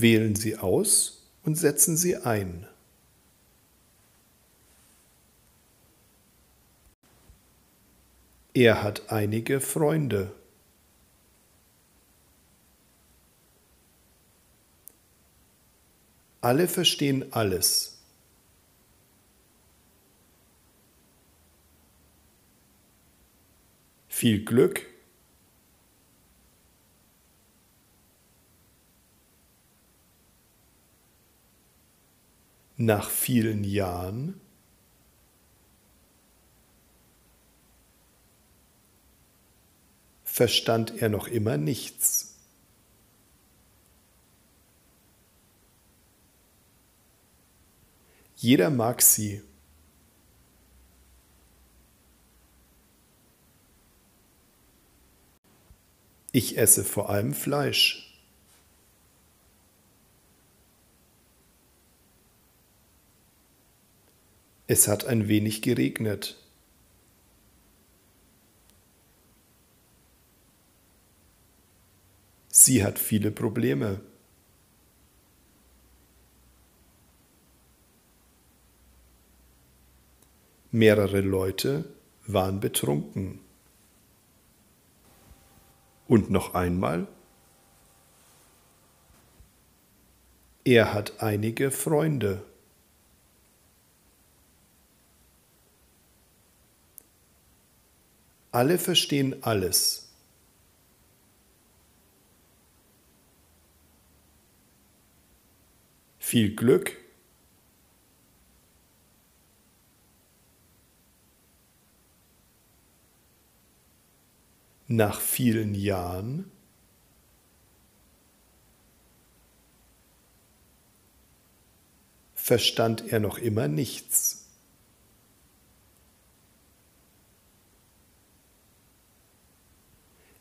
Wählen Sie aus und setzen Sie ein. Er hat einige Freunde. Alle verstehen alles. Viel Glück. Nach vielen Jahren verstand er noch immer nichts. Jeder mag sie. Ich esse vor allem Fleisch. Es hat ein wenig geregnet. Sie hat viele Probleme. Mehrere Leute waren betrunken. Und noch einmal. Er hat einige Freunde. Alle verstehen alles. Viel Glück. Nach vielen Jahren verstand er noch immer nichts.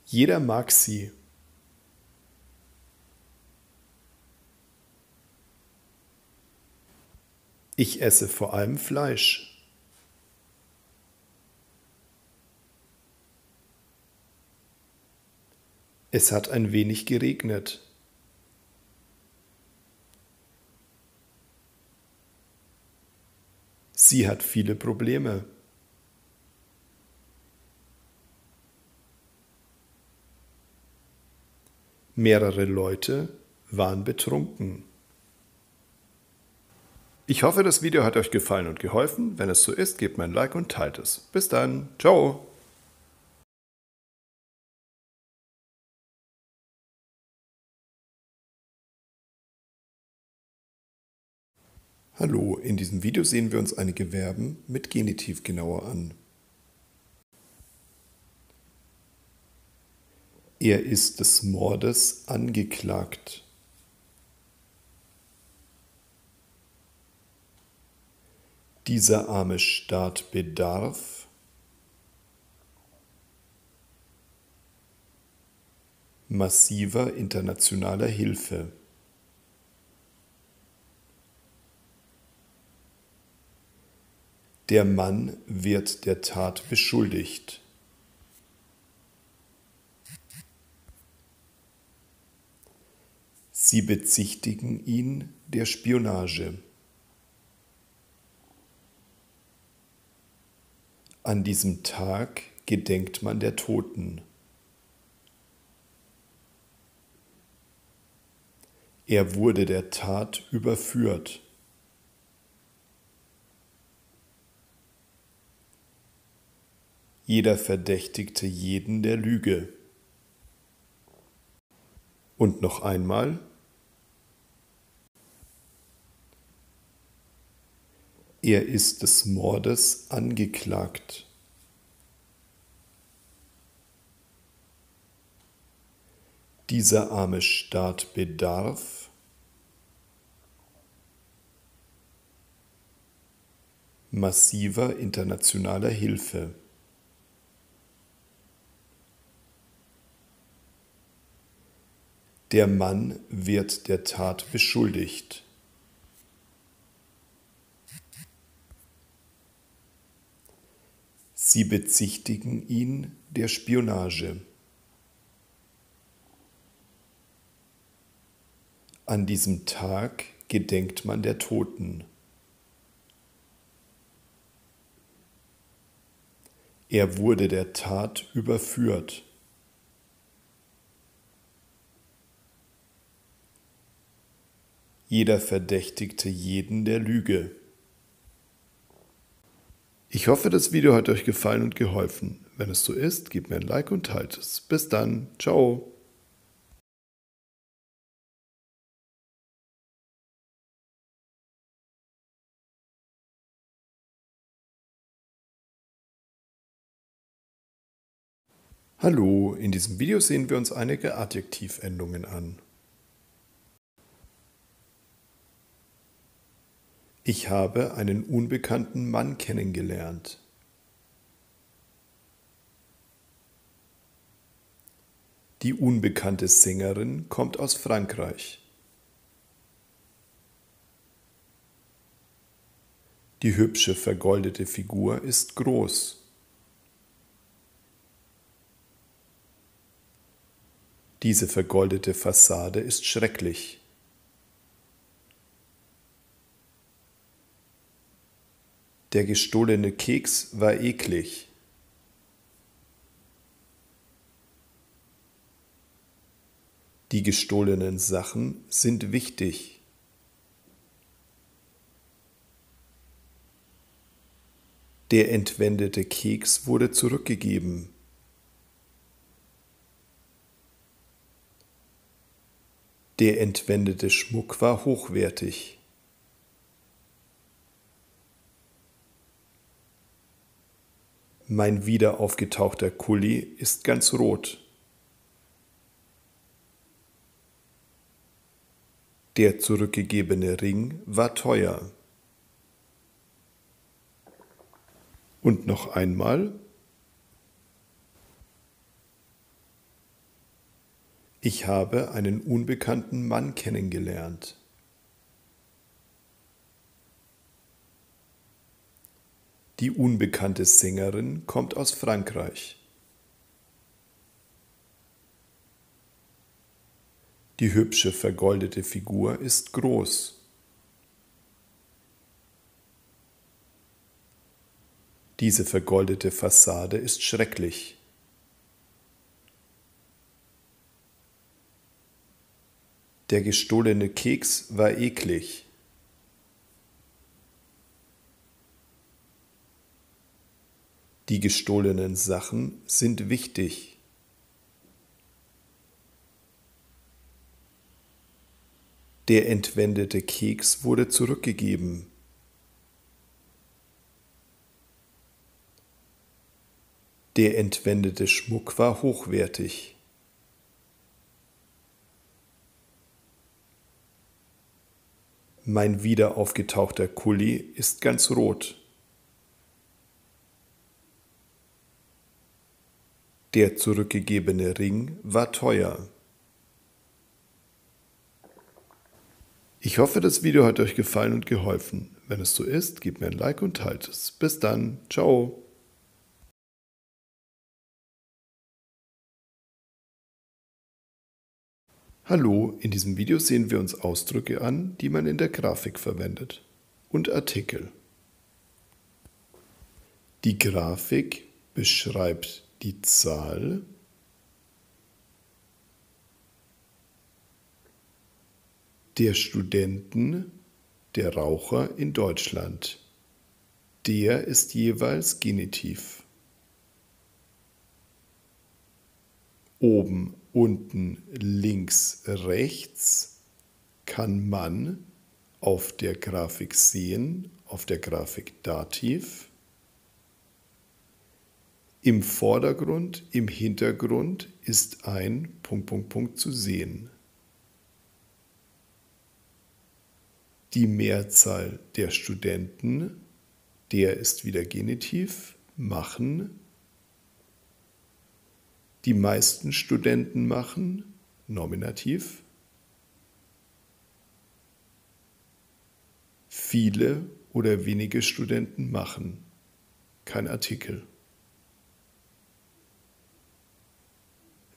Jeder mag sie. Ich esse vor allem Fleisch. Es hat ein wenig geregnet. Sie hat viele Probleme. Mehrere Leute waren betrunken. Ich hoffe, das Video hat euch gefallen und geholfen. Wenn es so ist, gebt mir ein Like und teilt es. Bis dann. Ciao. Hallo, in diesem Video sehen wir uns einige Verben mit Genitiv genauer an. Er ist des Mordes angeklagt. Dieser arme Staat bedarf massiver internationaler Hilfe. Der Mann wird der Tat beschuldigt. Sie bezichtigen ihn der Spionage. An diesem Tag gedenkt man der Toten. Er wurde der Tat überführt. Jeder verdächtigte jeden der Lüge. Und noch einmal, Er ist des Mordes angeklagt. Dieser arme Staat bedarf massiver internationaler Hilfe. Der Mann wird der Tat beschuldigt. Sie bezichtigen ihn der Spionage. An diesem Tag gedenkt man der Toten. Er wurde der Tat überführt. Jeder verdächtigte jeden der Lüge. Ich hoffe, das Video hat euch gefallen und geholfen. Wenn es so ist, gebt mir ein Like und teilt es. Bis dann. Ciao. Hallo, in diesem Video sehen wir uns einige Adjektivendungen an. Ich habe einen unbekannten Mann kennengelernt. Die unbekannte Sängerin kommt aus Frankreich. Die hübsche vergoldete Figur ist groß. Diese vergoldete Fassade ist schrecklich. Der gestohlene Keks war eklig. Die gestohlenen Sachen sind wichtig. Der entwendete Keks wurde zurückgegeben. Der entwendete Schmuck war hochwertig. Mein wieder aufgetauchter Kuli ist ganz rot. Der zurückgegebene Ring war teuer. Und noch einmal. Ich habe einen unbekannten Mann kennengelernt. Die unbekannte Sängerin kommt aus Frankreich. Die hübsche vergoldete Figur ist groß. Diese vergoldete Fassade ist schrecklich. Der gestohlene Keks war eklig. Die gestohlenen Sachen sind wichtig. Der entwendete Keks wurde zurückgegeben. Der entwendete Schmuck war hochwertig. Mein wieder aufgetauchter Kuli ist ganz rot. Der zurückgegebene Ring war teuer. Ich hoffe, das Video hat euch gefallen und geholfen. Wenn es so ist, gebt mir ein Like und teilt es. Bis dann. Ciao. Hallo, in diesem Video sehen wir uns Ausdrücke an, die man in der Grafik verwendet. Und Artikel. Die Grafik beschreibt die Zahl der Studenten, der Raucher in Deutschland. Der ist jeweils Genitiv. Oben, unten, links, rechts kann man auf der Grafik sehen, auf der Grafik Dativ im Vordergrund, im Hintergrund ist ein Punkt, Punkt, Punkt zu sehen. Die Mehrzahl der Studenten, der ist wieder Genitiv, machen. Die meisten Studenten machen, Nominativ. Viele oder wenige Studenten machen, kein Artikel.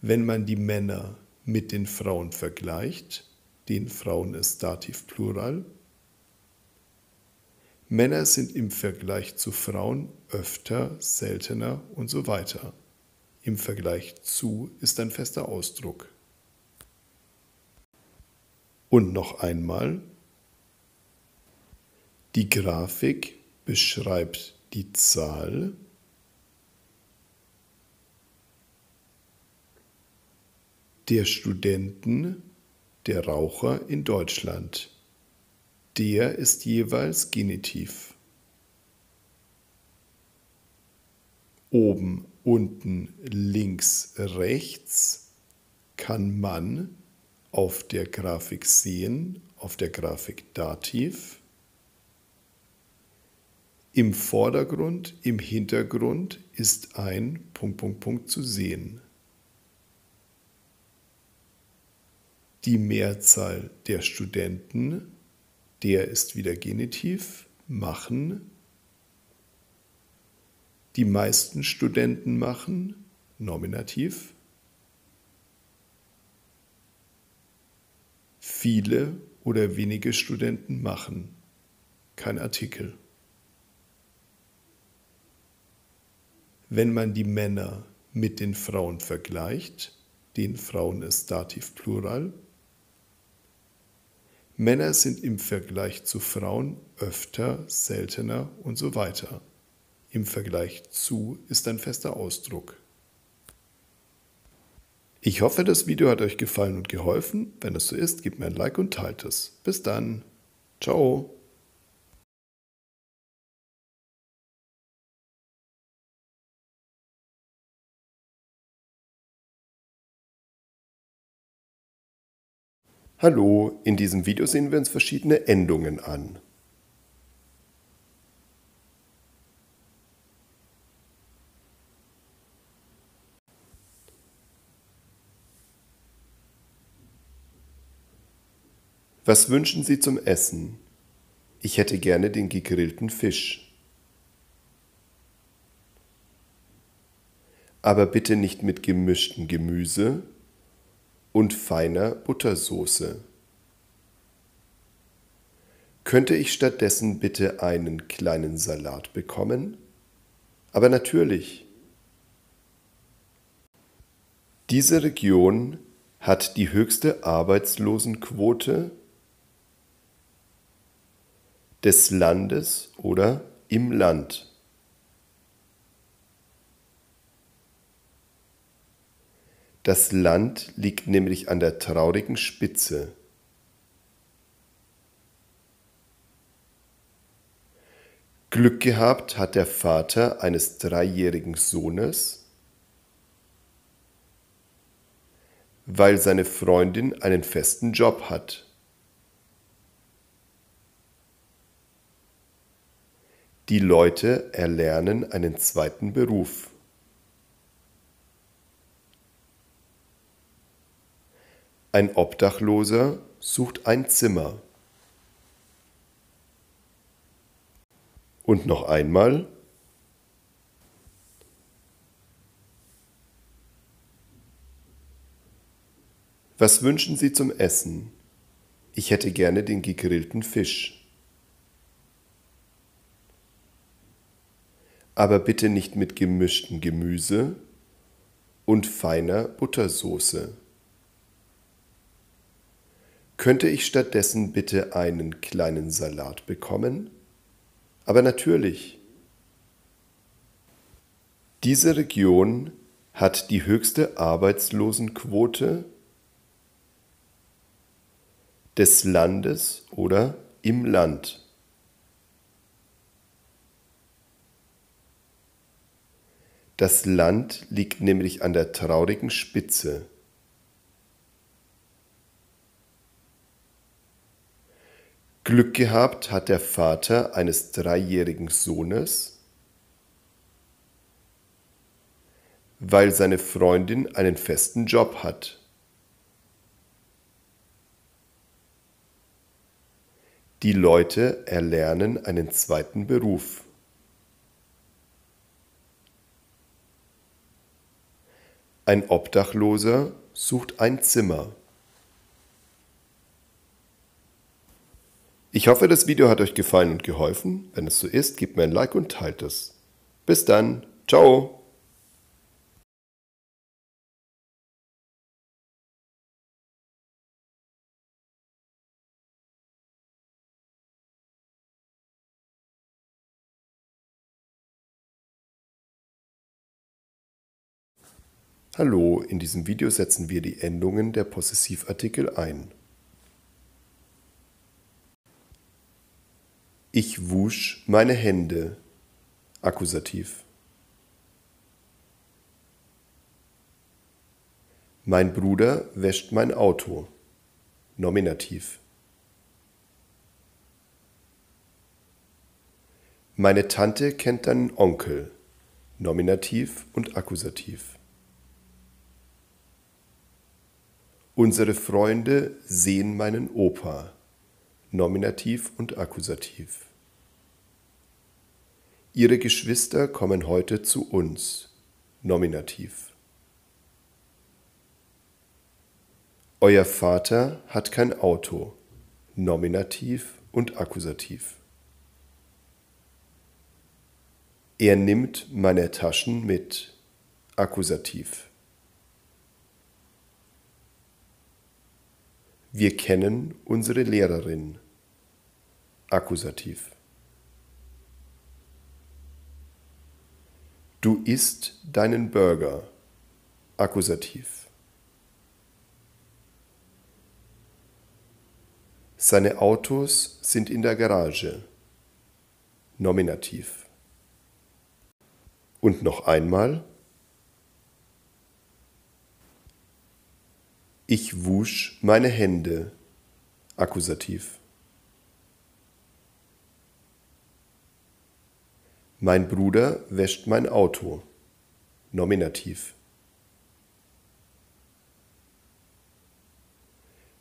Wenn man die Männer mit den Frauen vergleicht, den Frauen ist Dativ Plural. Männer sind im Vergleich zu Frauen öfter, seltener und so weiter. Im Vergleich zu ist ein fester Ausdruck. Und noch einmal, die Grafik beschreibt die Zahl der Studenten, der Raucher in Deutschland. Der ist jeweils Genitiv. Oben, unten, links, rechts kann man auf der Grafik sehen, auf der Grafik Dativ. Im Vordergrund, im Hintergrund ist ein Punkt, Punkt, Punkt zu sehen. Die Mehrzahl der Studenten, der ist wieder Genitiv, machen. Die meisten Studenten machen, Nominativ. Viele oder wenige Studenten machen, kein Artikel. Wenn man die Männer mit den Frauen vergleicht, den Frauen ist Dativ Plural, Männer sind im Vergleich zu Frauen öfter, seltener und so weiter. Im Vergleich zu ist ein fester Ausdruck. Ich hoffe, das Video hat euch gefallen und geholfen. Wenn es so ist, gebt mir ein Like und teilt es. Bis dann. Ciao. Hallo, in diesem Video sehen wir uns verschiedene Endungen an. Was wünschen Sie zum Essen? Ich hätte gerne den gegrillten Fisch. Aber bitte nicht mit gemischten Gemüse, und feiner Buttersoße. Könnte ich stattdessen bitte einen kleinen Salat bekommen? Aber natürlich. Diese Region hat die höchste Arbeitslosenquote des Landes oder im Land. Das Land liegt nämlich an der traurigen Spitze. Glück gehabt hat der Vater eines dreijährigen Sohnes, weil seine Freundin einen festen Job hat. Die Leute erlernen einen zweiten Beruf. Ein Obdachloser sucht ein Zimmer. Und noch einmal. Was wünschen Sie zum Essen? Ich hätte gerne den gegrillten Fisch. Aber bitte nicht mit gemischtem Gemüse und feiner Buttersoße. Könnte ich stattdessen bitte einen kleinen Salat bekommen? Aber natürlich. Diese Region hat die höchste Arbeitslosenquote des Landes oder im Land. Das Land liegt nämlich an der traurigen Spitze. Glück gehabt hat der Vater eines dreijährigen Sohnes, weil seine Freundin einen festen Job hat. Die Leute erlernen einen zweiten Beruf. Ein Obdachloser sucht ein Zimmer. Ich hoffe, das Video hat euch gefallen und geholfen. Wenn es so ist, gebt mir ein Like und teilt es. Bis dann. Ciao. Hallo, in diesem Video setzen wir die Endungen der Possessivartikel ein. Ich wusch meine Hände. Akkusativ. Mein Bruder wäscht mein Auto. Nominativ. Meine Tante kennt deinen Onkel. Nominativ und Akkusativ. Unsere Freunde sehen meinen Opa. Nominativ und Akkusativ. Ihre Geschwister kommen heute zu uns. Nominativ. Euer Vater hat kein Auto. Nominativ und Akkusativ. Er nimmt meine Taschen mit. Akkusativ. Wir kennen unsere Lehrerin. Akkusativ. Du isst deinen Burger. Akkusativ. Seine Autos sind in der Garage. Nominativ. Und noch einmal. Ich wusch meine Hände. Akkusativ. Mein Bruder wäscht mein Auto. Nominativ.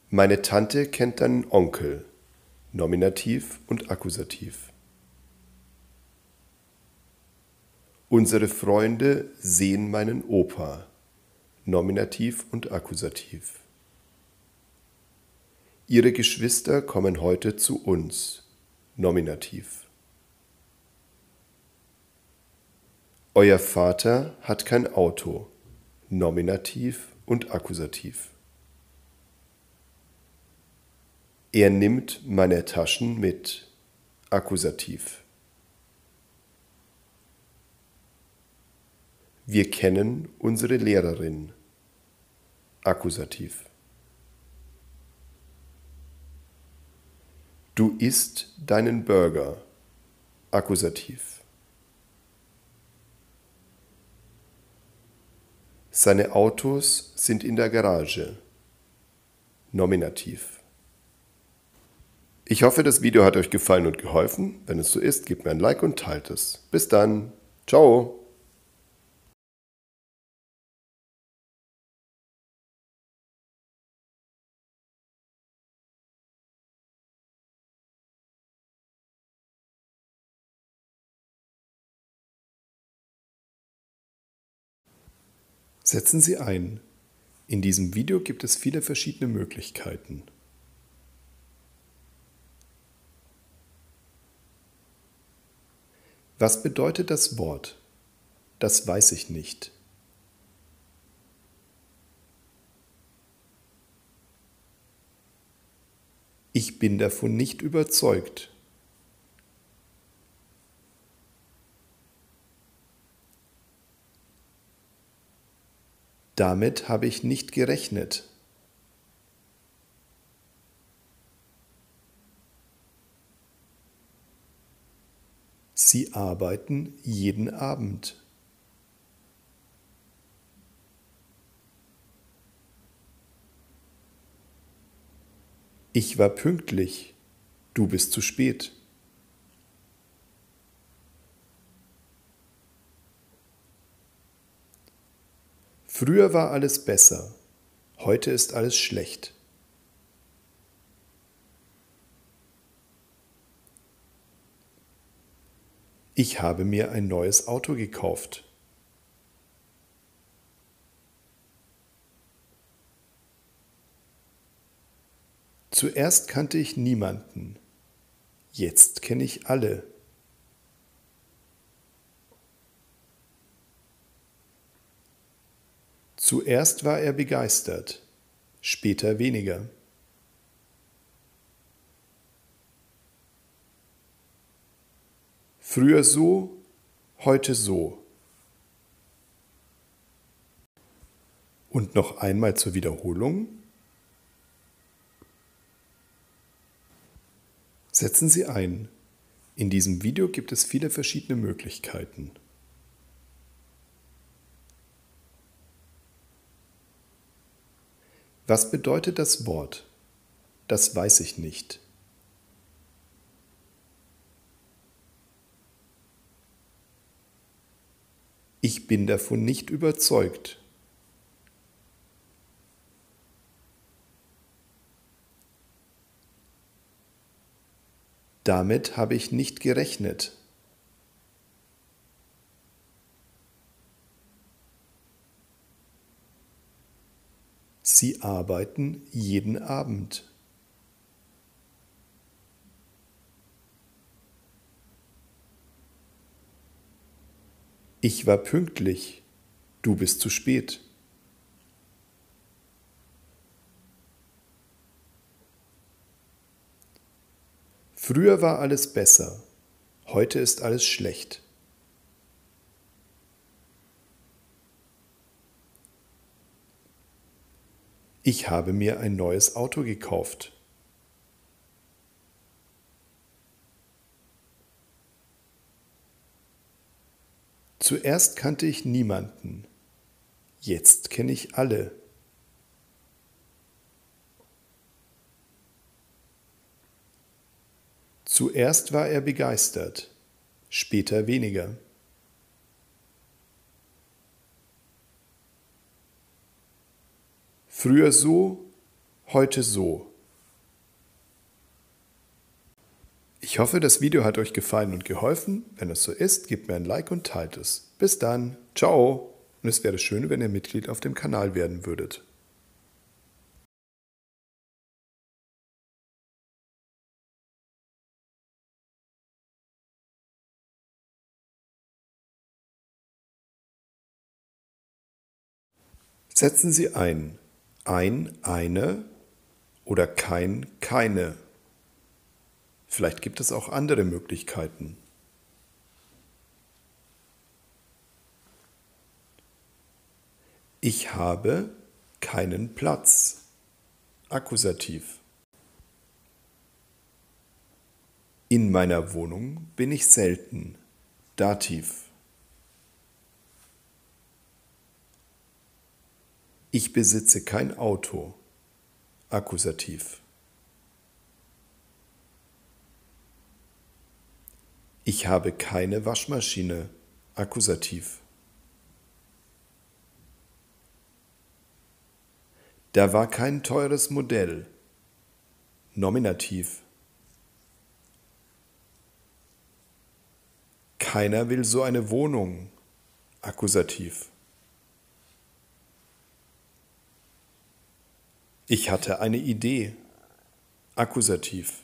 Meine Tante kennt deinen Onkel. Nominativ und Akkusativ. Unsere Freunde sehen meinen Opa. Nominativ und Akkusativ. Ihre Geschwister kommen heute zu uns. Nominativ. Euer Vater hat kein Auto. Nominativ und Akkusativ. Er nimmt meine Taschen mit. Akkusativ. Wir kennen unsere Lehrerin. Akkusativ. Du isst deinen Burger. Akkusativ. Seine Autos sind in der Garage. Nominativ. Ich hoffe, das Video hat euch gefallen und geholfen. Wenn es so ist, gebt mir ein Like und teilt es. Bis dann. Ciao. Setzen Sie ein. In diesem Video gibt es viele verschiedene Möglichkeiten. Was bedeutet das Wort? Das weiß ich nicht. Ich bin davon nicht überzeugt. Damit habe ich nicht gerechnet. Sie arbeiten jeden Abend. Ich war pünktlich, du bist zu spät. Früher war alles besser, heute ist alles schlecht. Ich habe mir ein neues Auto gekauft. Zuerst kannte ich niemanden, Jetzt kenne ich alle. Zuerst war er begeistert, später weniger. Früher so, heute so. Und noch einmal zur Wiederholung. Setzen Sie ein. In diesem Video gibt es viele verschiedene Möglichkeiten. Was bedeutet das Wort? Das weiß ich nicht. Ich bin davon nicht überzeugt. Damit habe ich nicht gerechnet. Sie arbeiten jeden Abend. Ich war pünktlich, du bist zu spät. Früher war alles besser, heute ist alles schlecht. Ich habe mir ein neues Auto gekauft. Zuerst kannte ich niemanden, jetzt kenne ich alle. Zuerst war er begeistert, später weniger. Früher so, heute so. Ich hoffe, das Video hat euch gefallen und geholfen. Wenn es so ist, gebt mir ein Like und teilt es. Bis dann. Ciao. Und es wäre schön, wenn ihr Mitglied auf dem Kanal werden würdet. Setzen Sie ein ein, eine oder kein, keine. Vielleicht gibt es auch andere Möglichkeiten. Ich habe keinen Platz. Akkusativ. In meiner Wohnung bin ich selten. Dativ. Ich besitze kein Auto. Akkusativ. Ich habe keine Waschmaschine. Akkusativ. Da war kein teures Modell. Nominativ. Keiner will so eine Wohnung. Akkusativ. Ich hatte eine Idee. Akkusativ.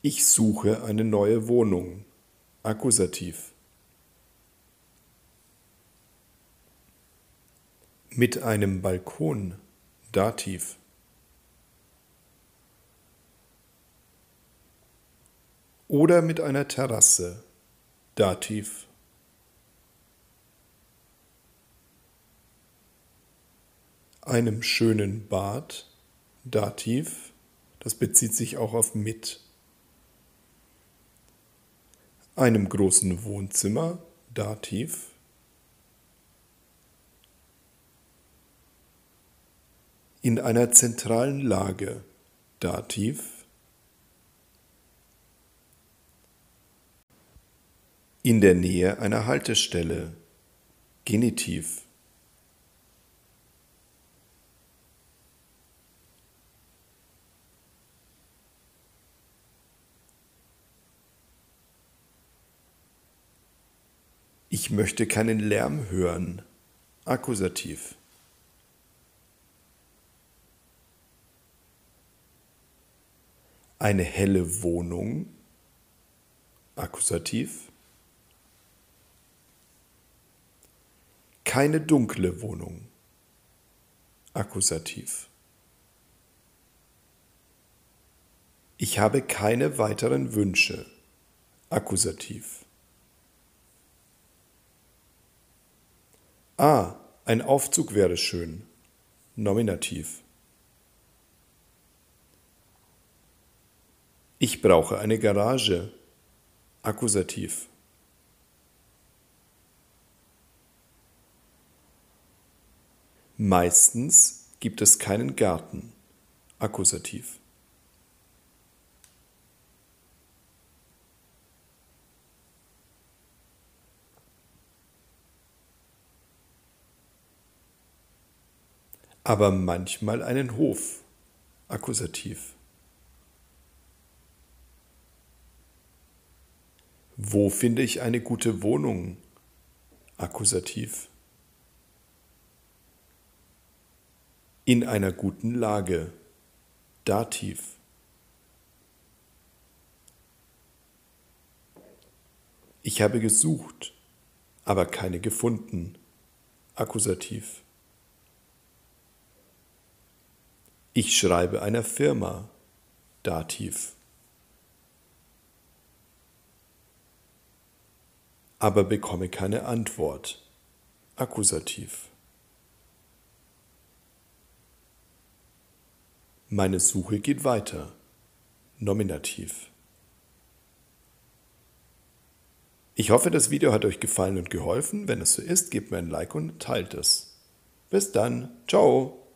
Ich suche eine neue Wohnung. Akkusativ. Mit einem Balkon. Dativ. Oder mit einer Terrasse, Dativ. Einem schönen Bad, Dativ, das bezieht sich auch auf mit. Einem großen Wohnzimmer, Dativ. In einer zentralen Lage, Dativ. In der Nähe einer Haltestelle. Genitiv. Ich möchte keinen Lärm hören. Akkusativ. Eine helle Wohnung. Akkusativ. Keine dunkle Wohnung. Akkusativ. Ich habe keine weiteren Wünsche. Akkusativ. Ah, ein Aufzug wäre schön. Nominativ. Ich brauche eine Garage. Akkusativ. Meistens gibt es keinen Garten. Akkusativ. Aber manchmal einen Hof. Akkusativ. Wo finde ich eine gute Wohnung? Akkusativ. In einer guten Lage. Dativ. Ich habe gesucht, aber keine gefunden. Akkusativ. Ich schreibe einer Firma. Dativ. aber bekomme keine Antwort. Akkusativ. Meine Suche geht weiter. Nominativ. Ich hoffe, das Video hat euch gefallen und geholfen. Wenn es so ist, gebt mir ein Like und teilt es. Bis dann. Ciao.